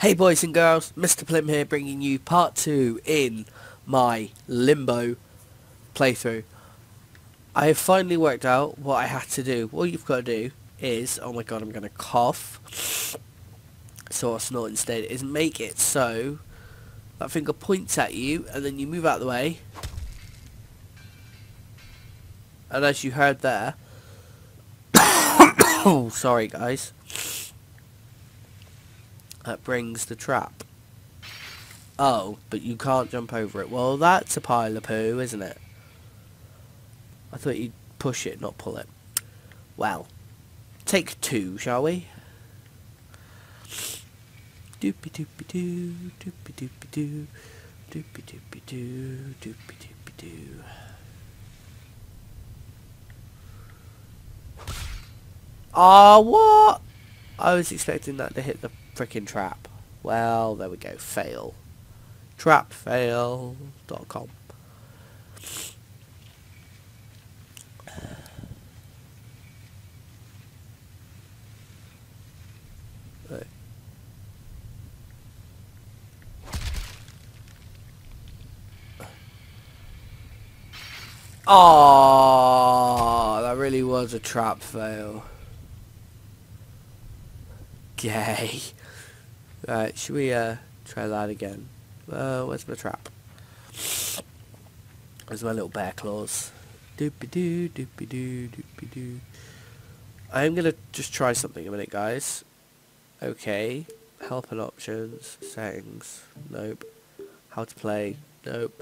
Hey boys and girls, Mr. Plim here bringing you part 2 in my Limbo playthrough. I have finally worked out what I had to do. What you've got to do is, oh my god I'm going to cough, so I snort instead, is make it so that finger points at you and then you move out of the way. And as you heard there, oh sorry guys, that brings the trap. Oh, but you can't jump over it. Well, that's a pile of poo, isn't it? I thought you'd push it, not pull it. Well, take two, shall we? Doopy doopy doo, doopy doopy doo, doopy doopy doo, doopy doopy doo. Ah, what? I was expecting that to hit the frickin' trap. Well, there we go. Fail. Trapfail.com. Oh, that really was a trap fail. Gay. Right, should we uh, try that again? Uh, where's my trap? Where's my little bear claws? Doopy doo, doopy doo, doopy doo. I'm gonna just try something a minute, guys. Okay. Help and options, settings, nope. How to play, nope.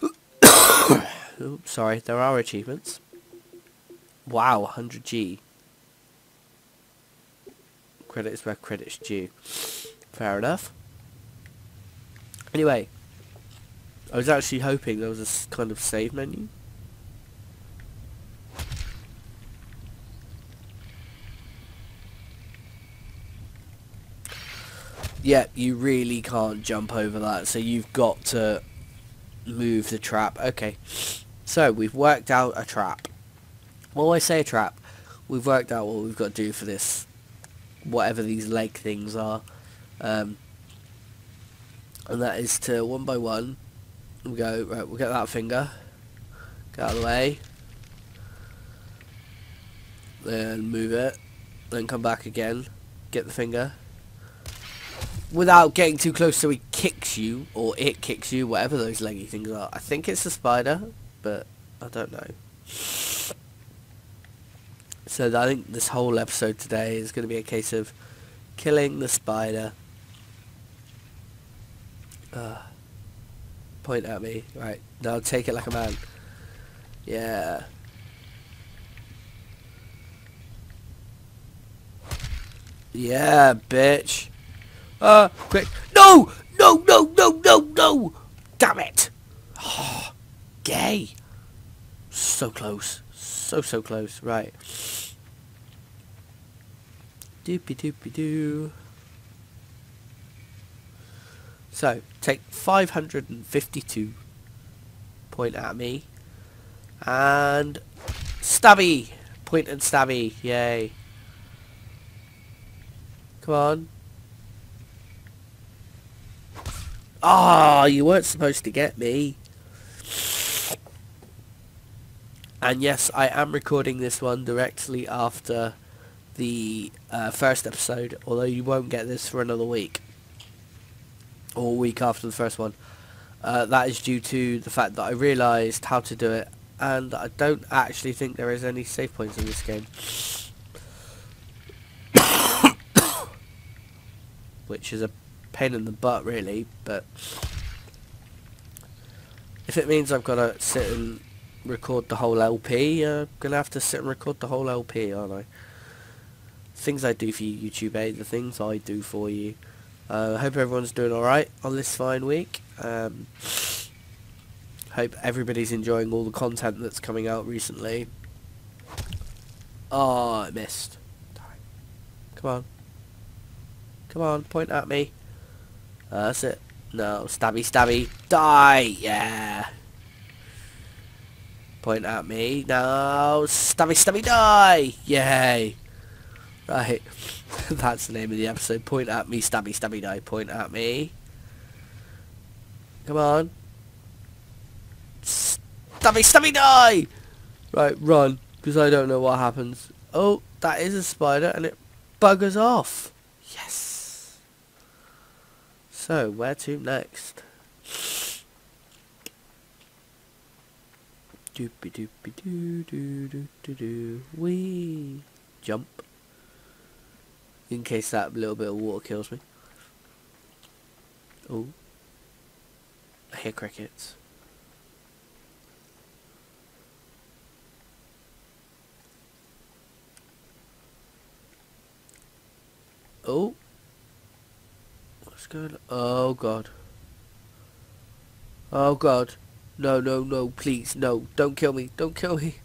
Oops, sorry, there are achievements. Wow, 100G. Credit is where credit's due. Fair enough. Anyway, I was actually hoping there was a kind of save menu. Yeah, you really can't jump over that, so you've got to move the trap. Okay, so we've worked out a trap. When I say a trap, we've worked out what we've got to do for this, whatever these leg things are. Um, and that is to, one by one, we go, right, we'll get that finger, get out of the way, then move it, then come back again, get the finger, without getting too close so he kicks you, or it kicks you, whatever those leggy things are. I think it's a spider, but I don't know. So I think this whole episode today is going to be a case of killing the spider. Uh, point at me. Right, now take it like a man. Yeah. Yeah, bitch. Uh, quick. No! No, no, no, no, no! Damn it! Oh, gay. So close. So, so close. Right. Doopy doopy doo. So, take 552. Point at me. And... Stabby! Point and stabby. Yay. Come on. Ah, oh, you weren't supposed to get me. And yes, I am recording this one directly after the uh, first episode, although you won't get this for another week. Or week after the first one. Uh, that is due to the fact that I realised how to do it, and I don't actually think there is any save points in this game. Which is a pain in the butt really, but if it means I've got to sit and record the whole LP, uh, I'm going to have to sit and record the whole LP, aren't I? Things I do for you, YouTube? The things I do for you. I uh, hope everyone's doing alright on this fine week. Um, hope everybody's enjoying all the content that's coming out recently. Oh, I missed. Come on. Come on, point at me. Uh, that's it. No, stabby, stabby. Die! Yeah! Point at me. No, stabby, stabby, die! Yay! Right. That's the name of the episode. Point at me, stabby, stabby, die. Point at me. Come on. Stabby, stabby, die! Right, run. Because I don't know what happens. Oh, that is a spider and it buggers off. Yes. So, where to next? Doopy doopy doo doo doo doo doo. Wee. Jump. In case that little bit of water kills me. Oh. I hear crickets. Oh. What's going on? Oh god. Oh god. No, no, no, please, no. Don't kill me. Don't kill me.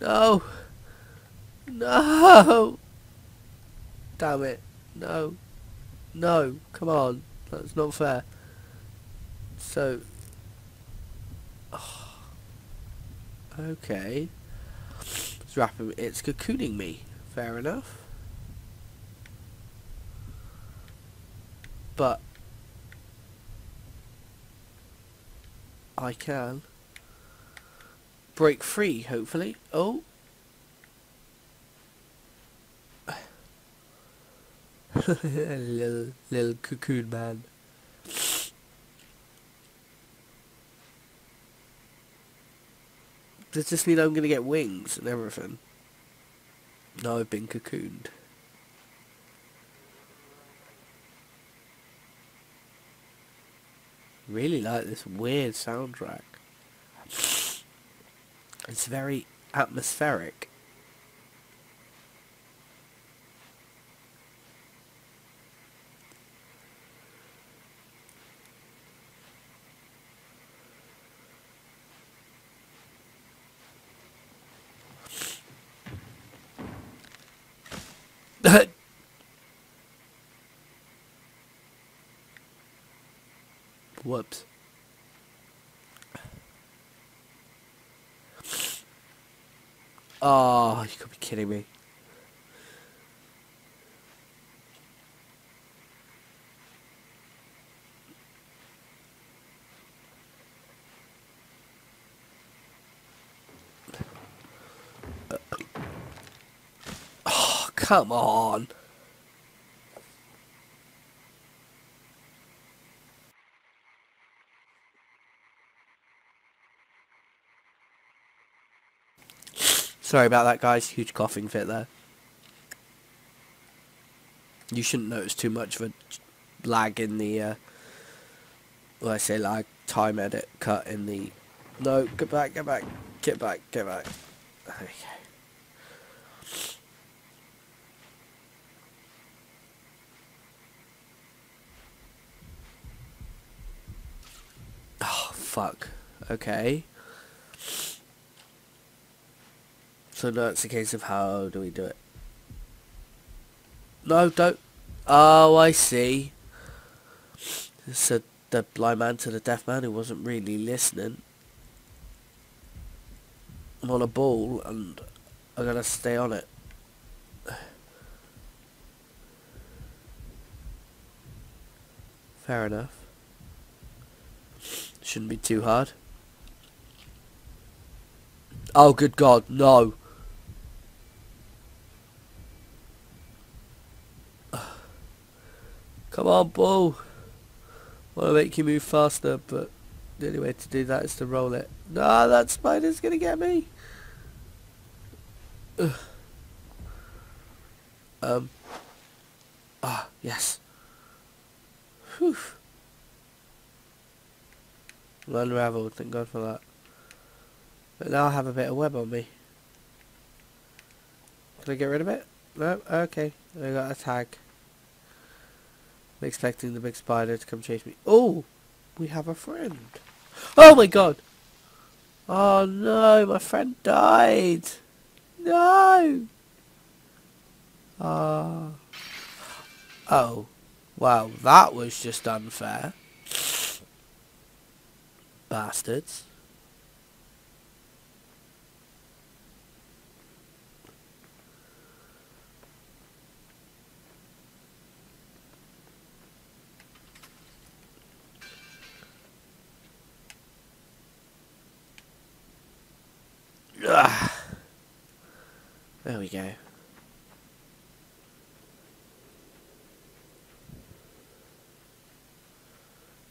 No. No. Damn it. No. No. Come on. That's not fair. So. Oh. Okay. It's wrapping. It's cocooning me. Fair enough. But I can break free, hopefully. Oh. Little, little cocoon man. Does this mean I'm going to get wings and everything? No, I've been cocooned. really like this weird soundtrack. It's very atmospheric. Whoops. Oh, you could be kidding me. Uh, oh, come on. Sorry about that, guys. Huge coughing fit there. You shouldn't notice too much of a lag in the, uh, well, I say lag, time edit cut in the, no, get back, get back, get back, get back. Okay. Oh, fuck. Okay. So now it's a case of how do we do it? No, don't. Oh, I see. Said the blind man to the deaf man who wasn't really listening. I'm on a ball and I'm going to stay on it. Fair enough. Shouldn't be too hard. Oh, good God, no. Come on, ball. Want to make you move faster, but the only way to do that is to roll it. No, that spider's going to get me. Ugh. Um. Ah, yes. Whew. Unraveled, thank God for that. But now I have a bit of web on me. Can I get rid of it? No? Okay. I got a tag. Expecting the big spider to come chase me. Oh! We have a friend. Oh my god! Oh no, my friend died! No! Ah. Uh, oh. Wow, that was just unfair. Bastards. There we go.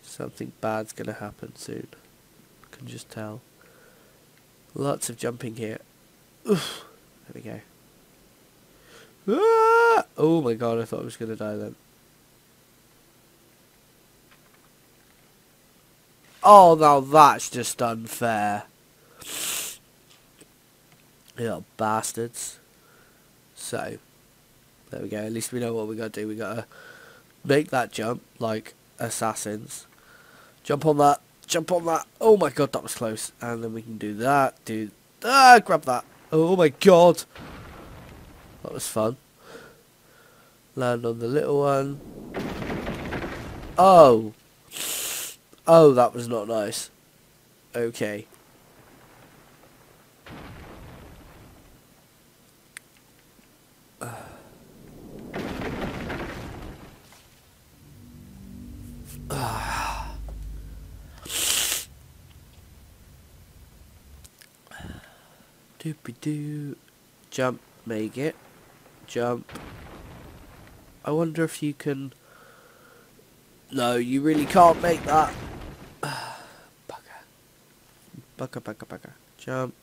Something bad's gonna happen soon. I can just tell. Lots of jumping here. Oof. There we go. Ah! Oh my god, I thought I was gonna die then. Oh, now that's just unfair. You little bastards. So, there we go. At least we know what we gotta do. We gotta make that jump like assassins. Jump on that. Jump on that. Oh my god, that was close. And then we can do that. Do ah, grab that. Oh my god. That was fun. Land on the little one. Oh. Oh, that was not nice. Okay. Doopy doo. Jump, make it. Jump. I wonder if you can... No, you really can't make that. bugger. Bugger, bugger, bugger. Jump.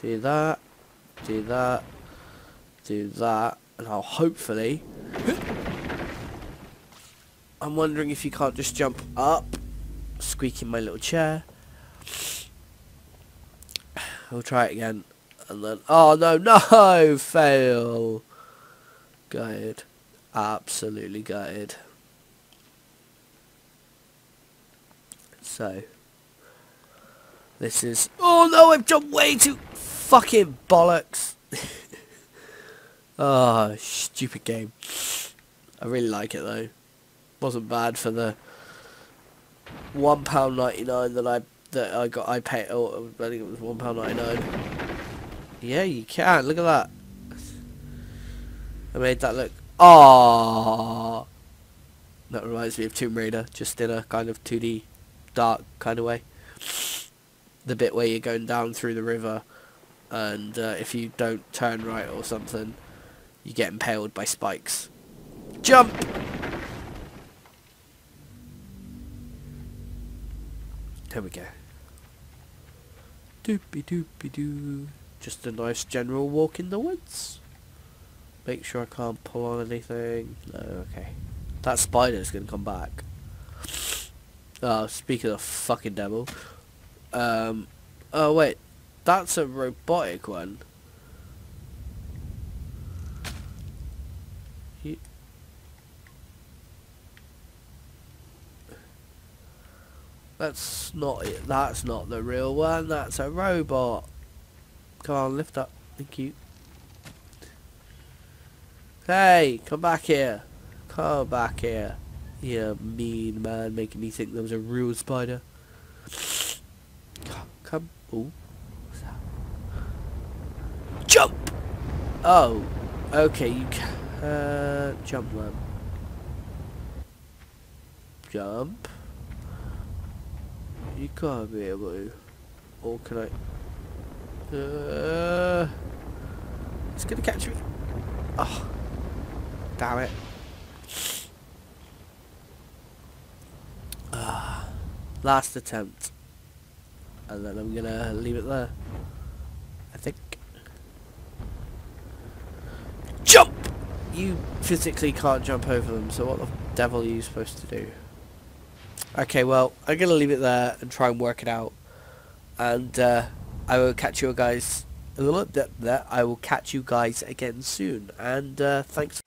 Do that. Do that. Do that. And I'll hopefully... I'm wondering if you can't just jump up. Squeaking my little chair. We'll try it again. And then... Oh, no, no! Fail! Gutted. Absolutely gutted. So... This is... Oh, no! I've jumped way too... Fucking bollocks! oh, stupid game. I really like it, though. Wasn't bad for the... £1.99 that I that I got I paid oh I think it was one pound ninety nine. Yeah, you can. Look at that. I made that look. Ah. That reminds me of Tomb Raider, just in a kind of 2D dark kind of way. The bit where you're going down through the river, and uh, if you don't turn right or something, you get impaled by spikes. Jump! There we go. Doopy doopy doo. Just a nice general walk in the woods. Make sure I can't pull on anything. No, okay. That spider's gonna come back. Oh, speaking of fucking devil. Um, oh wait. That's a robotic one. That's not it. That's not the real one. That's a robot. Come on, lift up. Thank you. Hey, come back here. Come back here. You mean man, making me think there was a real spider. Come. Oh. Jump! Oh. Okay, you can. Uh, jump, man. Jump. You gotta be able to. Or can I? Uh, it's gonna catch me. Oh, damn it. Uh, last attempt. And then I'm gonna leave it there. I think. Jump! You physically can't jump over them, so what the devil are you supposed to do? Okay, well, I'm going to leave it there and try and work it out. And uh, I will catch you guys... A little I will catch you guys again soon. And uh, thanks...